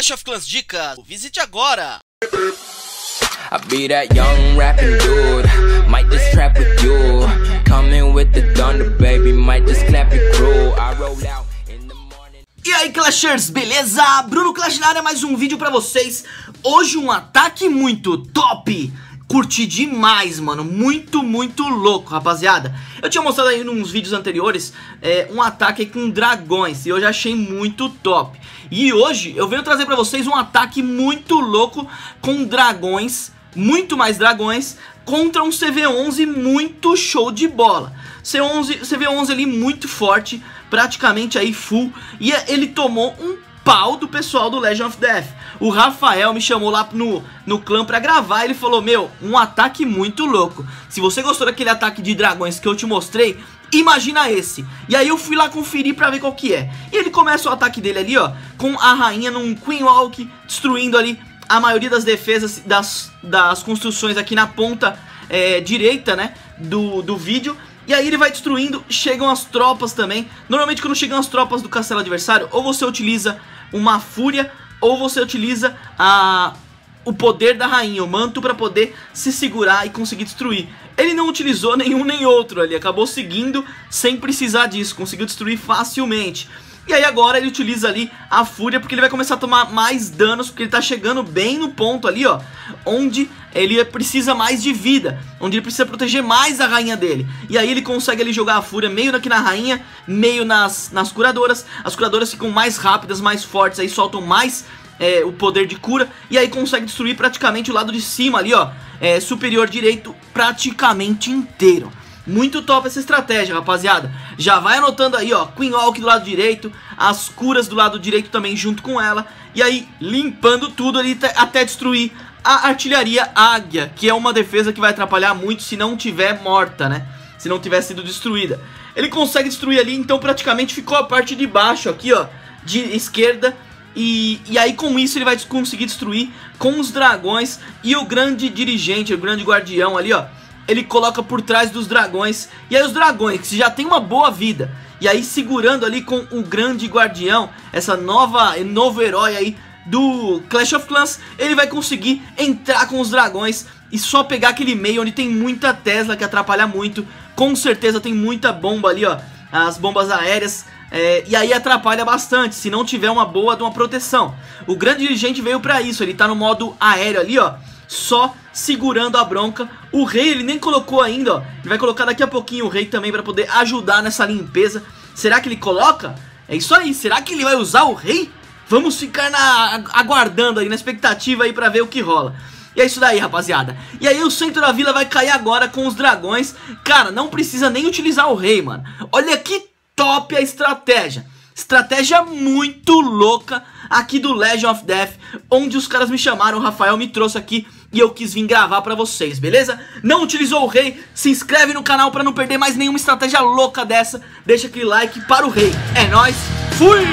Clash of Clans Dicas, visite agora! I be that young rapping dude, might just trap with you. Coming with the thunder, baby, might just clap it crew. I roll out in the morning. E aí Clashers, beleza? Bruno Clash na área, mais um vídeo pra vocês Hoje um ataque muito top Curti demais, mano, muito, muito louco, rapaziada. Eu tinha mostrado aí nos vídeos anteriores é, um ataque com dragões E eu já achei muito top. E hoje eu venho trazer pra vocês um ataque muito louco com dragões Muito mais dragões Contra um CV11 muito show de bola. C11, CV11 ali muito forte praticamente aí full, e ele tomou um pau do pessoal do Legend of Death. O Rafael me chamou lá no, no clã pra gravar, ele falou, meu, um ataque muito louco. Se você gostou daquele ataque de dragões que eu te mostrei, imagina esse. E aí eu fui lá conferir pra ver qual que é. E ele começa o ataque dele ali, ó, com a rainha num Queen Walk, destruindo ali a maioria das defesas das, das construções aqui na ponta é, direita, né, do, do vídeo. E aí ele vai destruindo, chegam as tropas também. Normalmente quando chegam as tropas do castelo adversário, ou você utiliza uma fúria, ou você utiliza a, o poder da rainha, o manto para poder se segurar e conseguir destruir. Ele não utilizou nenhum nem outro ali, acabou seguindo sem precisar disso, conseguiu destruir facilmente. E aí agora ele utiliza ali a fúria porque ele vai começar a tomar mais danos porque ele tá chegando bem no ponto ali, ó, onde ele precisa mais de vida, onde ele precisa proteger mais a rainha dele. E aí ele consegue ali jogar a fúria meio aqui na rainha, meio nas, nas curadoras. As curadoras ficam mais rápidas, mais fortes, aí soltam mais é, o poder de cura e aí consegue destruir praticamente o lado de cima ali, ó, é, superior direito praticamente inteiro. Muito top essa estratégia, rapaziada. Já vai anotando aí, ó, Queen Walk do lado direito, as curas do lado direito também junto com ela. E aí, limpando tudo ali até destruir a artilharia águia, que é uma defesa que vai atrapalhar muito se não tiver morta, né? Se não tiver sido destruída. Ele consegue destruir ali, então praticamente ficou a parte de baixo aqui, ó, de esquerda. E, e aí com isso ele vai conseguir destruir com os dragões e o grande dirigente, o grande guardião ali, ó ele coloca por trás dos dragões. E aí os dragões, que já tem uma boa vida, e aí segurando ali com o grande guardião, essa nova, novo herói aí do Clash of Clans, ele vai conseguir entrar com os dragões e só pegar aquele meio onde tem muita Tesla que atrapalha muito. Com certeza tem muita bomba ali, ó, as bombas aéreas. É, e aí atrapalha bastante, se não tiver uma boa de uma proteção. O grande dirigente veio pra isso, ele tá no modo aéreo ali, ó só segurando a bronca. O rei ele nem colocou ainda, ó. Ele vai colocar daqui a pouquinho o rei também para poder ajudar nessa limpeza. Será que ele coloca? É isso aí, será que ele vai usar o rei? Vamos ficar na, aguardando aí, na expectativa aí pra ver o que rola. E é isso daí, rapaziada. E aí o centro da vila vai cair agora com os dragões. Cara, não precisa nem utilizar o rei, mano. Olha que top a estratégia. Estratégia muito louca aqui do Legend of Death, onde os caras me chamaram, o Rafael me trouxe aqui e eu quis vir gravar pra vocês, beleza? Não utilizou o rei? Se inscreve no canal pra não perder mais nenhuma estratégia louca dessa. Deixa aquele like para o rei. É nóis, fui!